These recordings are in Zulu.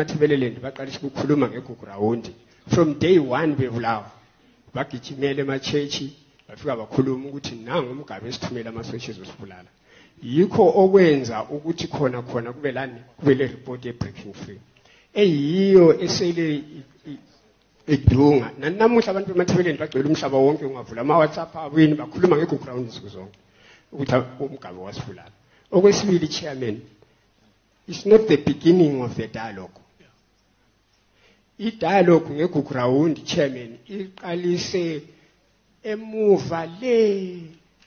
mathibeleleni baqalisa ukukhuluma ngegugrawundi from day one bebulawa. Bagijimele emachechi bafika bakhuluma ukuthi nangu umgabe esithumela amasosha ezosibulala yikho okwenza ukuthi khona khona kube lani kube le report ye-breaking free. Eyiyo esele i- i- idunga. Nanamuhla abantu bemathebeleni bagcwele umhlaba wonke ungavula ama-whatsapp abini bakhuluma ngegugrawundi nsuku zonke ukuthi umgabe wasibulala. Okwesibili chairman it's not the beginning of the dialogue. Idialogue ngegugrawundi chairman iqalise emuva le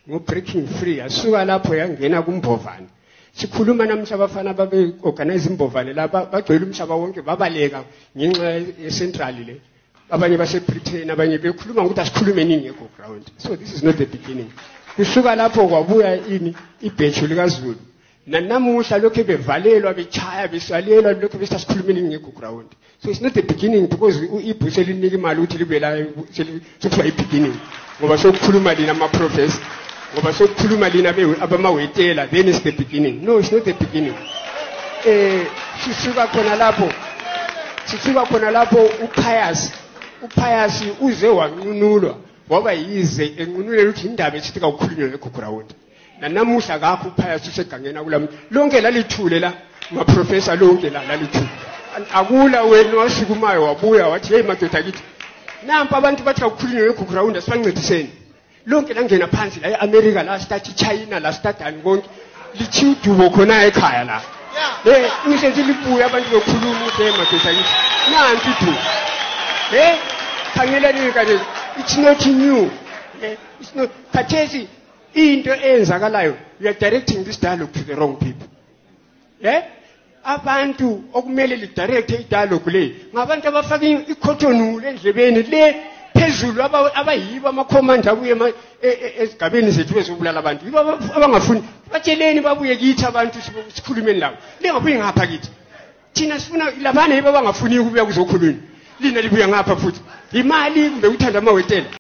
ngo-breaking free asuka lapho yangena kumbovane. Sikhuluma namhla abafana babe-organize imbovane la ba- bagcwele umhlaba wonke babaleka ngenxa ye-central le. Abanye base-britain abanye bekhuluma ngokuthi asikhulume nini ngegoground so this is not the beginning. Kusuka lapho kwabuya ini ibhetshu likazulu. Nanamuhla lokhu bevalelwa bechaya besalelwa lokhu besithi asikhulume nini ngegoground so it's not the beginning because ibhu selinika imali ukuthi libe la sekuthiwa i-beginning. Ngoba sokukhuluma lina ama-professor ngoba sokukhuluma lina abamawetela then it's the beginning. No it's not the beginning. Eh sisuka khona lapho sisuka khona lapho uphayasi uphayasi uze wanqunulwa waba yize enqunulela ukuthi indaba esithi kawukhulunywe ngegugrawundi nanamuhla kakho uphayasi usegangeni akulam lonke lalithule la maprofesa lonke la lalithule. Akula wena wasukumayo wabuya wathi hey madoda kithi nampa abantu bathi kawukhulunywe ngegugrawundi asibancediseni. Lonke langena phansi la e-amerika la sitathi china la sitadani konke lichiya udubo khona ekhaya la. Eh usethi libuye abantu bekhuluma ukuthi madoda kithi nanti idubo Eh khangelani kanje it's not new it's not khathesi into eyenzakalayo you are directing this dialogue to the wrong people. Eh abantu okumele lidirecte idialogue le ngabantu abafaka i- ikhotonulu endlebeni le phezulu aba- abayibo amakhomanda abuye e- e- ezigabeni zethu ezobulala abantu. Yibo aba- abangafuni. Batsheleni babuye kithi abantu sikhulumeni labo lingabuyi ngapha kithi. Thina sifuna labana yibo abangafuni ukubuya kuzokhulunywa. Lina libuya ngapha futhi. Imali kumbe uthanda amawetela